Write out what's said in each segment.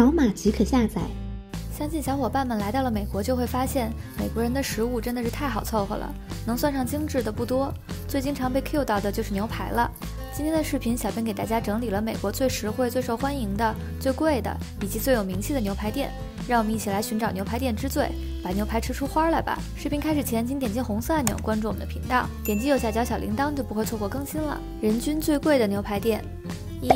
扫码即可下载。相信小伙伴们来到了美国，就会发现美国人的食物真的是太好凑合了，能算上精致的不多。最经常被 Q 到的就是牛排了。今天的视频，小编给大家整理了美国最实惠、最受欢迎的、最贵的以及最有名气的牛排店。让我们一起来寻找牛排店之最，把牛排吃出花来吧！视频开始前，请点击红色按钮关注我们的频道，点击右下角小铃铛就不会错过更新了。人均最贵的牛排店，一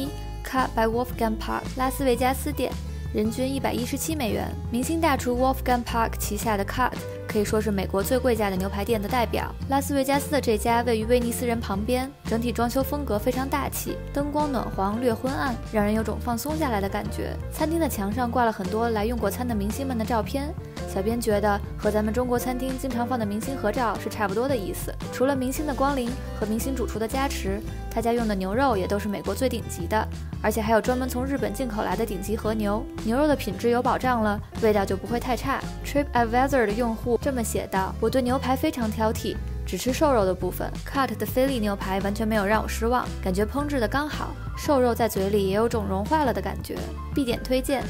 Cut by Wolfgang Park 拉斯维加斯店。人均一百一十七美元。明星大厨 Wolfgang Puck 旗下的 Cut 可以说是美国最贵价的牛排店的代表。拉斯维加斯的这家位于威尼斯人旁边，整体装修风格非常大气，灯光暖黄略昏暗，让人有种放松下来的感觉。餐厅的墙上挂了很多来用过餐的明星们的照片。小编觉得和咱们中国餐厅经常放的明星合照是差不多的意思。除了明星的光临和明星主厨的加持，他家用的牛肉也都是美国最顶级的，而且还有专门从日本进口来的顶级和牛，牛肉的品质有保障了，味道就不会太差。TripAdvisor 的用户这么写道：“我对牛排非常挑剔，只吃瘦肉的部分。Cut 的菲力牛排完全没有让我失望，感觉烹制的刚好，瘦肉在嘴里也有种融化了的感觉，必点推荐。”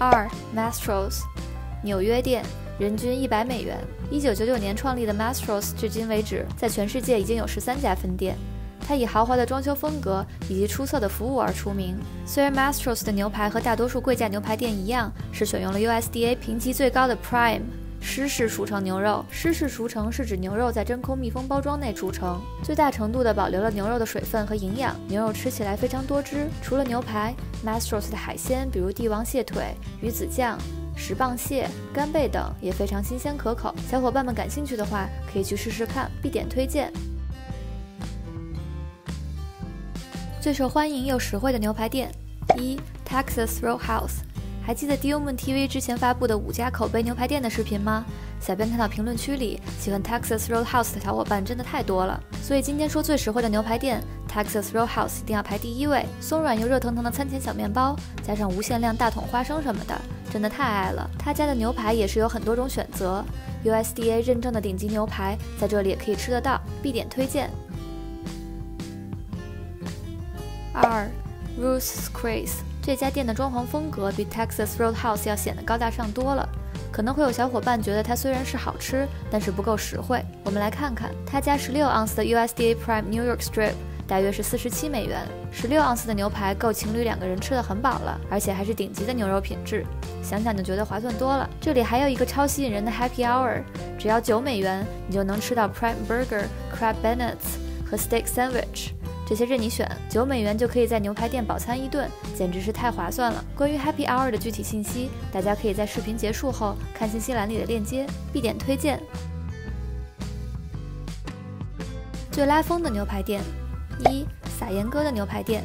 二 Mastros，纽约店，人均一百美元。一九九九年创立的 Mastros，至今为止在全世界已经有十三家分店。它以豪华的装修风格以及出色的服务而出名。虽然 Mastros 的牛排和大多数贵价牛排店一样，是选用了 USDA 评级最高的 Prime 湿式熟成牛肉。湿式熟成是指牛肉在真空密封包装内熟成，最大程度地保留了牛肉的水分和营养。牛肉吃起来非常多汁。除了牛排。Mastros 的海鲜，比如帝王蟹腿、鱼子酱、石蚌蟹、干贝等，也非常新鲜可口。小伙伴们感兴趣的话，可以去试试看，必点推荐。最受欢迎又实惠的牛排店，一 Texas Roadhouse。还记得 Diomen TV 之前发布的五家口碑牛排店的视频吗？小编看到评论区里喜欢 Texas Roadhouse 的小伙伴真的太多了，所以今天说最实惠的牛排店，Texas Roadhouse 一定要排第一位。松软又热腾腾的餐前小面包，加上无限量大桶花生什么的，真的太爱了。他家的牛排也是有很多种选择，USDA 认证的顶级牛排在这里也可以吃得到，必点推荐。二 Ruth's Chris 这家店的装潢风格比 Texas Roadhouse 要显得高大上多了。可能会有小伙伴觉得它虽然是好吃，但是不够实惠。我们来看看，他家十六盎司的 USDA Prime New York Strip 大约是四十七美元。十六盎司的牛排够情侣两个人吃的很饱了，而且还是顶级的牛肉品质，想想就觉得划算多了。这里还有一个超吸引人的 Happy Hour，只要九美元，你就能吃到 Prime Burger、Crab Bennett's 和 Steak Sandwich。这些任你选，九美元就可以在牛排店饱餐一顿，简直是太划算了。关于 Happy Hour 的具体信息，大家可以在视频结束后看信息栏里的链接，必点推荐。最拉风的牛排店，一撒盐哥的牛排店。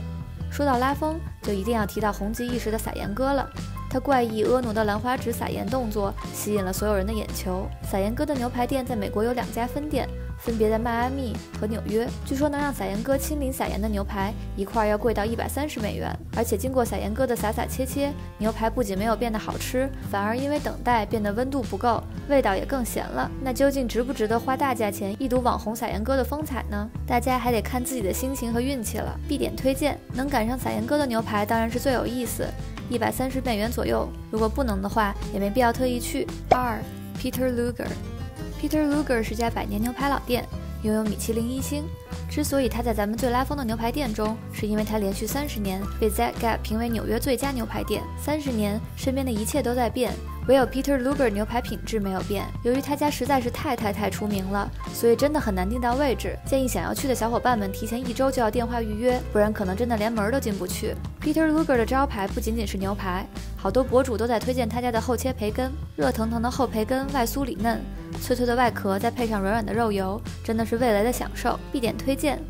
说到拉风，就一定要提到红极一时的撒盐哥了。他怪异婀娜的兰花指撒盐动作吸引了所有人的眼球。撒盐哥的牛排店在美国有两家分店。分别在迈阿密和纽约，据说能让撒盐哥亲临撒盐的牛排一块要贵到一百三十美元，而且经过撒盐哥的撒撒切切，牛排不仅没有变得好吃，反而因为等待变得温度不够，味道也更咸了。那究竟值不值得花大价钱一睹网红撒盐哥的风采呢？大家还得看自己的心情和运气了。必点推荐，能赶上撒盐哥的牛排当然是最有意思，一百三十美元左右。如果不能的话，也没必要特意去。二，Peter Luger。Peter Luger 是家百年牛排老店，拥有米其林一星。之所以他在咱们最拉风的牛排店中，是因为他连续三十年被 Z Gap 评为纽约最佳牛排店。三十年，身边的一切都在变。唯有 Peter Luger 牛排品质没有变。由于他家实在是太太太出名了，所以真的很难订到位置。建议想要去的小伙伴们提前一周就要电话预约，不然可能真的连门都进不去。Peter Luger 的招牌不仅仅是牛排，好多博主都在推荐他家的厚切培根，热腾腾的厚培根外酥里嫩，脆脆的外壳再配上软软的肉油，真的是味蕾的享受，必点推荐。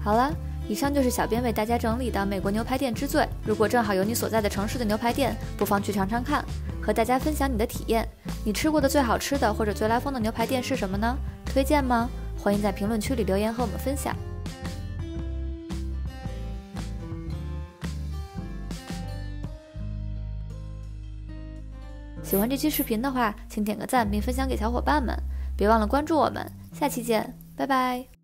好了。以上就是小编为大家整理的美国牛排店之最。如果正好有你所在的城市的牛排店，不妨去尝尝看，和大家分享你的体验。你吃过的最好吃的或者最拉风的牛排店是什么呢？推荐吗？欢迎在评论区里留言和我们分享。喜欢这期视频的话，请点个赞并分享给小伙伴们。别忘了关注我们，下期见，拜拜。